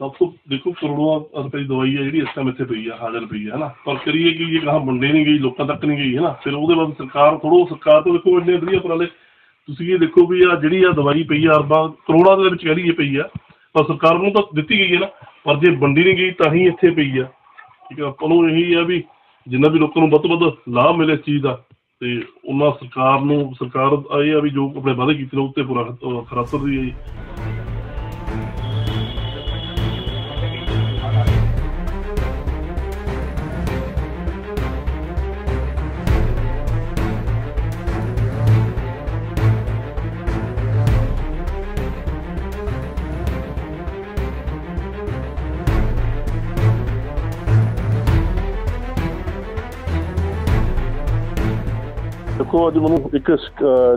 ਸਭ ਤੋਂ ਦੇਖੋ ਕਰੋੜਾਂ ਰੁਪਏ ਦੀ ਦਵਾਈ ਹੈ ਜਿਹੜੀ ਇਸ ਟਾਈਮ ਇੱਥੇ ਪਈ ਆ, ਹਾਜ਼ਰ ਪਈ ਹੈ ਨਾ ਪਰ ਕਰੀਏ ਕਿ ਇਹ ਕਹਾਂ ਵੰਡੇ ਨਹੀਂ ਗਈ ਲੋਕਾਂ ਤੱਕ ਨਹੀਂ ਗਈ ਹੈ ਨਾ ਫਿਰ ਉਹਦੇ ਬਾਅਦ ਸਰਕਾਰ ਥੋੜੋ ਸਰਕਾਰ ਤੋਂ ਦੇਖੋ ਇੰਨੇ ਵਧੀਆ ਉਪਰਾਲੇ ਤੁਸੀਂ ਇਹ ਦੇਖੋ ਵੀ ਆ ਜਿਹੜੀ ਆ ਦਵਾਈ ਪਈ ਆ, ਅਰਬਾਂ, ਕਰੋੜਾਂ ਦੇ ਵਿੱਚ ਕਹਿ ਲਈਏ ਪਈ ਆ ਪਰ ਸਰਕਾਰ ਨੂੰ ਤਾਂ ਦਿੱਤੀ ਗਈ ਹੈ ਨਾ। ਪਰ ਜੇ ਵੰਡੀ ਨਹੀਂ ਗਈ, ਤਾਂ ਹੀ ਇੱਥੇ ਪਈ ਆ। ਠੀਕ ਆ, ਆਪਾਂ ਨੂੰ ਇਹੀ ਆ ਵੀ ਜਿੰਨਾ ਵੀ ਲੋਕਾਂ ਨੂੰ ਵੱਧ ਤੋਂ ਵੱਧ ਲਾਭ ਮਿਲੇ ਇਸ ਚੀਜ਼ ਦਾ, ਤੇ ਉਹਨਾਂ ਸਰਕਾਰ ਨੂੰ, ਸਰਕਾਰ ਇਹ ਆ ਵੀ ਜੋ ਆਪਣੇ ਵਾਅਦੇ ਕੀਤੇ ਨੇ ਉੱਤੇ ਪੂਰਾ ਅਹ ਖਰਾ ਉਤਰਦੀ ਹੈ ਜੀ। ਦੇਖੋ, ਅੱਜ ਮੈਨੂੰ ਇੱਕ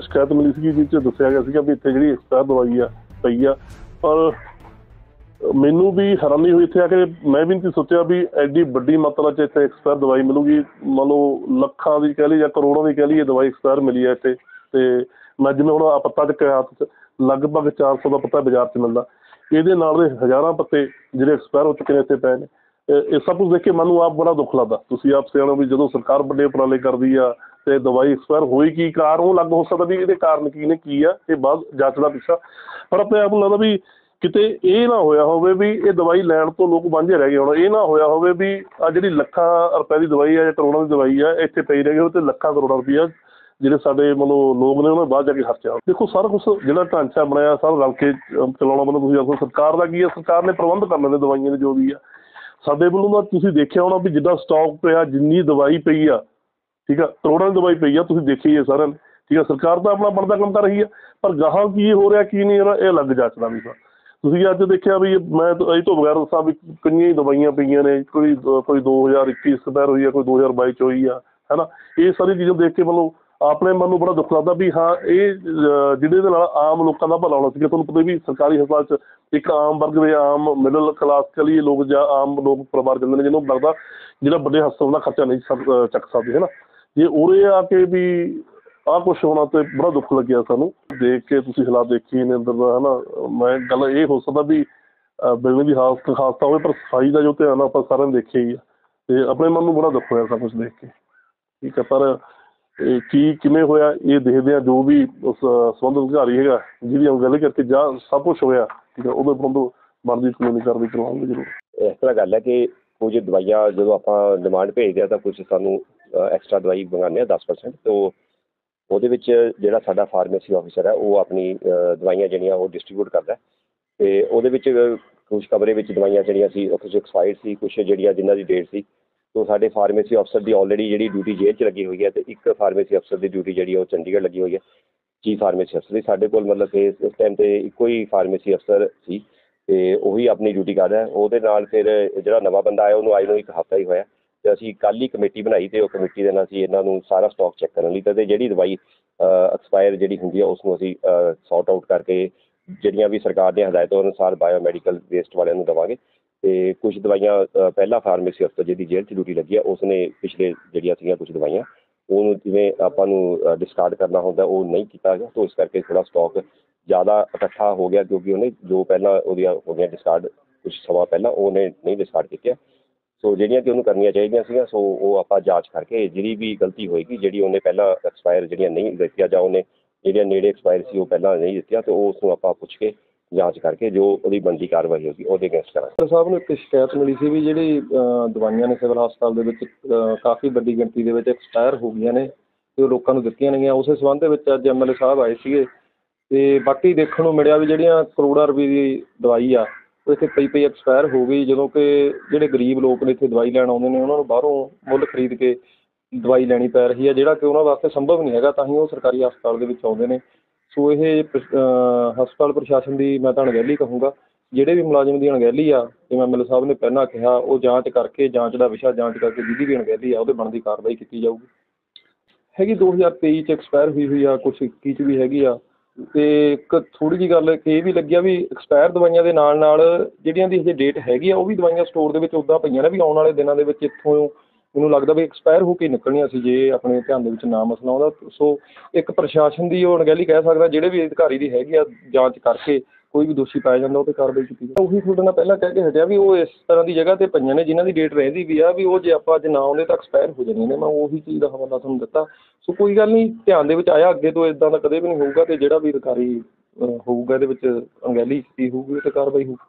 ਸ਼ਿਕਾਇਤ ਮਿਲੀ ਸੀ ਜਿਸ ਚ ਦੱਸਿਆ ਗਿਆ ਸੀਗਾ ਵੀ ਇੱਥੇ ਜਿਹੜੀ ਐਕਸਪਾਇਰ ਦਵਾਈ ਆ, ਪਈ ਆ। ਪਰ ਮੈਨੂੰ ਵੀ ਹੈਰਾਨੀ ਹੋਈ ਇੱਥੇ ਆ ਕੇ, ਮੈਂ ਵੀ ਨਹੀਂ ਸੋਚਿਆ ਵੀ ਐਡੀ ਵੱਡੀ ਮਾਤਰਾ ਚ ਇੱਥੇ ਐਕਸਪਾਇਰ ਦਵਾਈ ਮਿਲੂਗੀ। ਮੰਨ ਲਓ, ਲੱਖਾਂ ਦੀ ਕਹਿ ਲਈ ਜਾਂ ਕਰੋੜਾਂ ਦੀ ਕਹਿ ਲਈ ਇਹ ਦਵਾਈ ਐਕਸਪਾਇਰ ਮਿਲੀ ਹੈ ਇੱਥੇ। ਤੇ ਮੈਂ ਜਿਵੇਂ ਹੁਣ ਆਹ ਪੱਤਾ ਚੱਕਿਆ ਹੱਥ 'ਚ, ਲਗਭਗ 400 ਦਾ ਪੱਤਾ ਬਾਜ਼ਾਰ 'ਚ ਮਿਲਦਾ। ਇਹਦੇ ਨਾਲ ਦੇ ਹਜ਼ਾਰਾਂ ਪੱਤੇ ਜਿਹੜੇ ਐਕਸਪਾਇਰ ਹੋ ਚੁੱਕੇ ਨੇ ਇੱਥੇ ਪਏ ਨੇ। ਇਹ ਸਭ ਕੁਝ ਦੇਖ ਕੇ ਮੈਨੂੰ ਆਪ ਬੜਾ ਦੁੱਖ ਲੱਗਦਾ। ਤੁਸੀਂ ਆਪ ਸਿਆਣੋ ਵੀ ਜਦੋਂ ਸਰਕਾਰ ਵੱਡੇ ਉਪਰਾਲੇ ਕਰਦੀ ਆ ਤੇ ਦਵਾਈ ਐਕਸਪਾਇਰ ਹੋਈ ਕੀ? ਕਾਰਨ ਉਹ ਲੱਗ ਹੋ ਸਕਦਾ ਵੀ ਇਹਦੇ ਕਾਰਨ ਕੀ ਨੇ, ਕੀ ਆ? ਇਹ ਬਾਅਦ ਜਾਂਚ ਦਾ ਪਿੱਛਾ। ਪਰ ਆਪਣੇ ਆਪ ਨੂੰ ਲੱਗਦਾ ਵੀ ਕਿਤੇ ਇਹ ਨਾ ਹੋਇਆ ਹੋਵੇ ਵੀ ਇਹ ਦਵਾਈ ਲੈਣ ਤੋਂ ਲੋਕ ਵਾਂਝੇ ਰਹਿ ਗਏ ਹੋਣ। ਇਹ ਨਾ ਹੋਇਆ ਹੋਵੇ ਵੀ ਆ ਜਿਹੜੀ ਲੱਖਾਂ ਰੁਪਏ ਦੀ ਦਵਾਈ ਆ ਜਾਂ ਕਰੋੜਾਂ ਦੀ ਦਵਾਈ ਆ, ਇੱਥੇ ਪਈ ਰਹਿ ਗਈ ਉਹ ਤੇ ਲੱਖਾਂ ਕਰੋੜਾਂ ਰੁਪਈਆ ਜਿਹੜੇ ਸਾਡੇ ਮਤਲਬ ਲੋਕ ਨੇ ਉਹਨਾਂ ਨੇ ਬਾਹਰ ਜਾ ਕੇ ਖਰਚਿਆ ਦੇਖੋ, ਸਾਰਾ ਕੁਝ ਜਿਹੜਾ ਢਾਂਚਾ ਬਣਾਇਆ ਸਾਰਾ ਰਲ ਕੇ ਚਲਾਉਣਾ ਮਤਲਬ ਤੁਸੀਂ ਆਖੋ, ਸਰਕਾਰ ਦਾ ਕੀ ਹੈ ਸਰਕਾਰ ਨੇ ਪ੍ਰਬੰਧ ਕਰਨੇ ਨੇ ਦਵਾਈਆਂ ਦੇ ਜੋ ਵੀ ਆ। ਸਾਡੇ ਵੱਲੋਂ ਤਾਂ ਤੁਸੀਂ ਦੇਖਿਆ ਹੋਣਾ ਵੀ ਜਿੱਦਾਂ ਸਟਾਕ ਪਿਆ, ਜਿੰਨੀ ਦਵਾਈ ਪਈ ਆ ਠੀਕ ਆ? ਕਰੋੜਾਂ ਦੀ ਦਵਾਈ ਪਈ ਆ, ਤੁਸੀਂ ਦੇਖੀ ਹੈ ਸਾਰਿਆਂ ਨੇ। ਠੀਕ ਆ? ਸਰਕਾਰ ਤਾਂ ਆਪਣਾ ਬਣਦਾ ਕੰਮ ਕਰ ਰਹੀ ਆ, ਪਰ ਗਾਹਾਂ ਕੀ ਹੋ ਰਿਹਾ, ਕੀ ਨਹੀਂ ਹੋ ਰਿਹਾ, ਇਹ ਅਲੱਗ ਜਾਚਣਾ ਵੀ ਸਰ ਤੁਸੀਂ ਅੱਜ ਦੇਖਿਆ ਵੀ ਮੈਂ ਇਹ ਤੋਂ ਬਗੈਰ ਦੱਸਾਂ ਵੀ ਕਿੰਨੀਆਂ ਹੀ ਦਵਾਈਆਂ ਪਈਆਂ ਨੇ, ਕੋਈ ਕੋਈ 2021 ਐਕਸਪਾਇਰ ਹੋਈ ਆ, ਕੋਈ 2022 ਚ ਹੋਈ ਆ, ਹੈਨਾ? ਇਹ ਸਾਰੀ ਚੀਜ਼ਾਂ ਦੇਖ ਕੇ ਮਤਲਬ ਆਪਣੇ ਮਨ ਨੂੰ ਬੜਾ ਦੁੱਖ ਲੱਗਦਾ ਵੀ ਹਾਂ, ਇਹ ਜਿਹਦੇ ਦੇ ਨਾਲ ਆਮ ਲੋਕਾਂ ਦਾ ਭਲਾ ਹੋਣਾ ਸੀ। ਤੁਹਾਨੂੰ ਪਤਾ ਵੀ ਸਰਕਾਰੀ ਹਸਪਤਾਲ 'ਚ ਇੱਕ ਆਮ ਵਰਗ ਦੇ ਆਮ ਮਿਡਲ ਕਲਾਸ ਕਲੀ ਲੋਕ ਜਾਂ ਆਮ ਲੋਕ ਪਰਿਵਾਰ ਜਾਂਦੇ ਨੇ ਜਿਹਨੂੰ ਲੱਗਦਾ ਜਿਹੜਾ ਵੱਡੇ ਹਸਪਤਾਲ ਦਾ ਖਰਚਾ ਨਹੀਂ ਚੱਕ ਸਕਦੇ ਹੈ ਨਾ ਜੇ ਉਰੇ ਆ ਕੇ ਵੀ ਆਹ ਕੁਛ ਹੋਣਾ ਤੇ ਬੜਾ ਦੁੱਖ ਲੱਗਿਆ ਸਾਨੂੰ। ਦੇਖ ਕੇ ਤੁਸੀਂ ਹਾਲਾਤ ਦੇਖੀ ਨੇ ਅੰਦਰ ਦਾ, ਹਨਾ। ਮੈਂ ਗੱਲ ਇਹ ਹੋ ਸਕਦਾ ਵੀ ਬਿਲਡਿੰਗ ਦੀ ਹਾਲਤ ਖਾਸਤਾ ਹੋਵੇ, ਪਰ ਸਫ਼ਾਈ ਦਾ ਜੋ ਧਿਆਨ ਆਪਾਂ ਸਾਰਿਆਂ ਨੇ ਦੇਖਿਆ ਹੀ ਆ। ਤੇ ਆਪਣੇ ਮਨ ਨੂੰ ਬੜਾ ਦੁੱਖ ਹੋਇਆ ਸਭ ਕੁਝ ਦੇਖ ਕੇ। ਠੀਕ ਹੈ ਪਰ, ਇਹ ਕੀ ਕਿਵੇਂ ਹੋਇਆ, ਇਹ ਦੇਖਦੇ ਆ ਜੋ ਵੀ ਉਸ ਸੰਬੰਧਿਤ ਅਧਿਕਾਰੀ ਹੈਗਾ, ਜਿਹਦੀ ਉਹ ਗੱਲ ਕਰਕੇ ਜਾਂ ਸਭ ਕੁਝ ਹੋਇਆ, ਠੀਕ ਹੈ ਉਹਦੇ ਬੰਦੋ ਬਣਦੀ ਕਾਨੂੰਨੀ ਕਾਰਵਾਈ ਕਰਵਾਉਣਗੇ ਜ਼ਰੂਰ। ਇਸ ਤਰ੍ਹਾਂ ਗੱਲ ਹੈ ਕਿ ਕੁਝ ਦਵਾਈਆਂ ਜਦੋਂ ਆਪਾਂ ਡਿਮਾਂਡ ਭੇਜਦੇ ਆ ਤਾਂ ਕੁਝ ਸਾਨੂੰ ਐਕਸਟਰਾ ਦਵਾਈ ਮੰਗਾਉਂਦੇ ਆ 10% ਤੋਂ ਉਹਦੇ ਵਿੱਚ ਜਿਹੜਾ ਸਾਡਾ ਫਾਰਮੇਸੀ ਆਫੀਸਰ ਹੈ, ਉਹ ਆਪਣੀ ਦਵਾਈਆਂ ਜਿਹੜੀਆਂ ਉਹ ਡਿਸਟ੍ਰੀਬਿਊਟ ਕਰਦਾ ਹੈ। ਤੇ ਉਹਦੇ ਵਿੱਚ ਕੁਝ ਕਮਰੇ ਵਿੱਚ ਦਵਾਈਆਂ ਜਿਹੜੀਆਂ ਸੀ ਉਹ ਕੁਝ ਐਕਸਪਾਇਰਡ ਸੀ ਕੁਝ ਜਿਹੜੀਆਂ ਜਿਨ੍ਹਾਂ ਦੀ ਡੇਟ ਸੀ, ਤੋਂ ਸਾਡੇ ਫਾਰਮੇਸੀ ਅਫਸਰ ਦੀ ਆਲਰੇਡੀ ਜਿਹੜੀ ਡਿਊਟੀ ਜੇਲ੍ਹ 'ਚ ਲੱਗੀ ਹੋਈ ਹੈ, ਤੇ ਇੱਕ ਫਾਰਮੇਸੀ ਅਫਸਰ ਦੀ ਡਿਊਟੀ ਜਿਹੜੀ ਉਹ ਚੰਡੀਗੜ੍ਹ ਲੱਗੀ ਹੋਈ ਹੈ ਚੀਫ ਫਾਰਮੇਸੀ ਅਫਸਰ ਦੀ। ਸਾਡੇ ਕੋਲ ਮਤਲਬ ਕਿ ਇਸ ਟਾਈਮ ਤੇ ਇੱਕੋ ਹੀ ਫਾਰਮੇਸੀ ਅਫਸਰ ਸੀ, ਤੇ ਉਹੀ ਆਪਣੀ ਡਿਊਟੀ ਕਰ ਰਿਹਾ ਉਹਦੇ ਨਾਲ ਫਿਰ ਜਿਹੜਾ ਨਵਾਂ ਬੰਦਾ ਆਇਆ, ਉਹਨੂੰ ਆਈ ਨੂੰ ਇੱਕ ਹਫ਼ਤਾ ਹੀ ਹੋਇਆ। ਤੇ ਅਸੀਂ ਕੱਲ੍ਹ ਹੀ ਕਮੇਟੀ ਬਣਾਈ ਤੇ ਉਹ ਕਮੇਟੀ ਦੇ ਨਾਲ ਅਸੀਂ ਇਹਨਾਂ ਨੂੰ ਸਾਰਾ ਸਟਾਕ ਚੈੱਕ ਕਰਨ ਲਈ ਤੇ ਜਿਹੜੀ ਦਵਾਈ ਐਕਸਪਾਇਰ ਜਿਹੜੀ ਹੁੰਦੀ ਆ ਉਸ ਨੂੰ ਅਸੀਂ ਸੌਟ ਆਊਟ ਕਰਕੇ ਜਿਹੜੀਆਂ ਵੀ ਸਰਕਾਰ ਦੀਆਂ ਹਦਾਇਤਾਂ ਅਨੁਸਾਰ ਬਾਇਓਮੈਡੀਕਲ ਵੇਸਟ ਵਾਲਿਆਂ ਨੂੰ ਦੇਵਾਂਗੇ ਤੇ ਕੁਝ ਦਵਾਈਆਂ ਅ, ਪਹਿਲਾ ਫਾਰਮੇਸੀ ਅਫਸਰ ਜਿਹਦੀ ਜੇਲ੍ਹ 'ਚ ਡਿਊਟੀ ਲੱਗੀ ਆ ਉਸਨੇ ਪਿਛਲੇ ਜਿਹੜੀਆਂ ਸੀਗੀਆਂ ਕੁਝ ਦਵਾਈਆਂ ਉਹਨੂੰ ਜਿਵੇਂ ਆਪਾਂ ਨੂੰ ਡਿਸਕਾਰਡ ਕਰਨਾ ਹੁੰਦਾ ਉਹ ਨਹੀਂ ਕੀਤਾ ਗਿਆ ਤਾਂ ਇਸ ਕਰਕੇ ਥੋੜਾ ਸਟਾਕ ਜ਼ਿਆਦਾ ਇਕੱਠਾ ਹੋ ਗਿਆ ਕਿਉਂਕਿ ਉਹਨੇ ਜੋ ਪਹਿਲਾਂ ਉਹਦੀਆਂ ਹੋ ਗਈਆਂ ਡਿਸਕਾਰਡ ਕੁਝ ਸਮਾਂ ਪਹਿਲਾਂ ਉਹਨੇ ਨਹੀਂ ਡਿਸਕਾਰਡ ਕੀਤਾ ਸੋ ਜਿਹੜੀਆਂ ਕਿ ਉਹਨੂੰ ਕਰਨੀਆਂ ਚਾਹੀਦੀਆਂ ਸੀਗੀਆਂ ਸੋ ਉਹ ਆਪਾਂ ਜਾਂਚ ਕਰਕੇ ਜਿਹੜੀ ਵੀ ਗਲਤੀ ਹੋਏਗੀ, ਜਿਹੜੀ ਉਹਨੇ ਪਹਿਲਾਂ ਐਕਸਪਾਇਰ ਜਿਹੜੀਆਂ ਨਹੀਂ ਦਿੱਤੀਆਂ ਜਾਂ ਉਹਨੇ ਜਿਹੜੀਆਂ ਨੇੜੇ ਐਕਸਪਾਇਰ ਸੀ, ਉਹ ਪਹਿਲਾਂ ਨਹੀਂ ਦਿੱਤੀਆਂ, ਤੇ ਉਹ ਉਸ ਨੂੰ ਆਪਾਂ ਪੁੱਛ ਕੇ ਜਾਂਚ ਕਰਕੇ ਜੋ ਉਹਦੀ ਬਣਦੀ ਕਾਰਵਾਈ ਹੋਗੀ ਉਹਦੇ ਅਗੇਂਸਟ ਕਰਾਂਗੇ। ਡਾਕਟਰ ਸਾਹਿਬ ਨੂੰ ਇੱਕ ਸ਼ਿਕਾਇਤ ਮਿਲੀ ਸੀ ਵੀ ਜਿਹੜੀ ਦਵਾਈਆਂ ਨੇ ਸਿਵਲ ਹਸਪਤਾਲ ਦੇ ਵਿੱਚ ਕਾਫੀ ਵੱਡੀ ਗਿਣਤੀ ਦੇ ਵਿੱਚ ਐਕਸਪਾਇਰ ਹੋ ਗਈਆਂ ਨੇ ਤੇ ਉਹ ਲੋਕਾਂ ਨੂੰ ਦਿੱਤੀਆਂ ਨੇਗੀਆਂ। ਉਸੇ ਸੰਬੰਧ ਦੇ ਵਿੱਚ ਅੱਜ ਐਮਐਲਏ ਸਾਹਿਬ ਆਏ ਸੀਗੇ ਤੇ ਬਾਕੀ ਦੇਖਣ ਨੂੰ ਮਿਲਿਆ ਵੀ ਜਿਹੜੀਆਂ ਕਰੋੜਾਂ ਰੁਪਏ ਦੀ ਦਵਾਈ ਆ ਉਹ ਇੱਥੇ ਪਈ ਪਈ ਐਕਸਪਾਇਰ ਹੋ ਗਈ ਜਦੋਂ ਕਿ ਜਿਹੜੇ ਗਰੀਬ ਲੋਕ ਨੇ ਇੱਥੇ ਦਵਾਈ ਲੈਣ ਆਉਂਦੇ ਨੇ, ਉਹਨਾਂ ਨੂੰ ਬਾਹਰੋਂ ਮੁੱਲ ਖਰੀਦ ਕੇ ਦਵਾਈ ਲੈਣੀ ਪੈ ਰਹੀ ਹੈ, ਜਿਹੜਾ ਕਿ ਉਹਨਾਂ ਵਾਸਤੇ ਸੰਭਵ ਨਹੀਂ ਹੈਗਾ, ਤਾਂ ਹੀ ਉਹ ਸਰਕਾਰੀ ਹਸਪਤਾਲ ਦੇ ਵਿੱਚ ਆਉਂਦੇ ਨੇ। ਸੋ ਇਹ ਪ- ਹਸਪਤਾਲ ਪ੍ਰਸ਼ਾਸਨ ਦੀ ਮੈਂ ਤਾਂ ਅਣਗਹਿਲੀ ਕਹੂੰਗਾ, ਜਿਹੜੇ ਵੀ ਮੁਲਾਜ਼ਮ ਦੀ ਅਣਗਹਿਲੀ ਆ, ਜਿਵੇਂ ਐਮਐਲਏ ਸਾਹਿਬ ਨੇ ਪਹਿਲਾਂ ਕਿਹਾ, ਉਹ ਜਾਂਚ ਕਰਕੇ, ਜਾਂਚ ਦਾ ਵਿਸ਼ਾ ਜਾਂਚ ਕਰਕੇ ਜਿਹਦੀ ਵੀ ਅਣਗਹਿਲੀ ਆ, ਉਹਦੇ ਬਣਦੀ ਕਾਰਵਾਈ ਕੀਤੀ ਜਾਊਗੀ। ਹੈਗੀ 2023 ਚ ਐਕਸਪਾਇਰ ਹੋਈ ਹੋਈ ਆ ਕੁਝ 21 ਚ ਵੀ ਹੈਗੀ ਆ। ਅਤੇ ਇੱਕ ਥੋੜ੍ਹੀ ਜਿਹੀ ਗੱਲ ਇੱਕ ਇਹ ਵੀ ਲੱਗੀ ਆ ਵੀ ਐਕਸਪਾਇਰ ਦਵਾਈਆਂ ਦੇ ਨਾਲ ਨਾਲ ਜਿਹੜੀਆਂ ਦੀ ਹਜੇ ਡੇਟ ਹੈਗੀ ਆ, ਉਹ ਵੀ ਦਵਾਈਆਂ ਸਟੋਰ ਦੇ ਵਿੱਚ ਉੱਦਾਂ ਪਈਆਂ ਨੇ ਵੀ ਆਉਣ ਵਾਲੇ ਦਿਨਾਂ ਦੇ ਵਿੱਚ ਇੱਥੋਂ ਮੈਨੂੰ ਲੱਗਦਾ ਵੀ ਐਕਸਪਾਇਰ ਹੋ ਕੇ ਨਿਕਲਣੀਆਂ ਸੀ ਜੇ ਆਪਣੇ ਧਿਆਨ ਦੇ ਵਿੱਚ ਨਾ ਮਸਲਾ ਆਉਂਦਾ। ਸੋ ਇੱਕ ਪ੍ਰਸ਼ਾਸਨ ਦੀ ਉਹ ਅਣਗਹਿਲੀ ਕਹਿ ਸਕਦਾ, ਜਿਹੜੇ ਵੀ ਅਧਿਕਾਰੀ ਦੀ ਹੈਗੀ ਆ ਜਾਂਚ ਕਰਕੇ ਕੋਈ ਵੀ ਦੋਸ਼ੀ ਪਾਇਆ ਜਾਂਦਾ, ਉਹ ਤੇ ਕਾਰਵਾਈ ਕੀਤੀ ਜਾਵੇ ਉਹੀ ਤੁਹਾਡੇ ਨਾਲ ਪਹਿਲਾਂ ਕਹਿ ਕੇ ਹਟਿਆ ਵੀ ਉਹ ਇਸ ਤਰ੍ਹਾਂ ਦੀ ਜਗ੍ਹਾ ਤੇ ਪਈਆਂ ਨੇ, ਜਿਨ੍ਹਾਂ ਦੀ ਡੇਟ ਰਹਿੰਦੀ ਵੀ ਆ, ਵੀ ਉਹ ਜੇ ਆਪਾਂ ਅੱਜ ਨਾ ਆਉਂਦੇ ਤਾਂ ਐਕਸਪਾਇਰ ਹੋ ਜਾਣੀਆਂ ਨੇ। ਮੈਂ ਉਹੀ ਚੀਜ਼ ਦਾ ਹਵਾਲਾ ਤੁਹਾਨੂੰ ਦਿੱਤਾ। ਸੋ ਕੋਈ ਗੱਲ ਨਹੀਂ, ਧਿਆਨ ਦੇ ਵਿੱਚ ਆਇਆ, ਅੱਗੇ ਤੋਂ ਇਦਾਂ ਦਾ ਕਦੇ ਵੀ ਨਹੀਂ ਹੋਊਗਾ ਤੇ ਜਿਹੜਾ ਵੀ ਅਧਿਕਾਰੀ ਹੋਊਗਾ, ਇਹਦੇ ਵਿੱਚ ਅੰਗੈਲੀ ਕੀਤੀ ਹੋਊਗੀ ਤੇ ਕਾਰਵਾਈ ਹੋਊਗੀ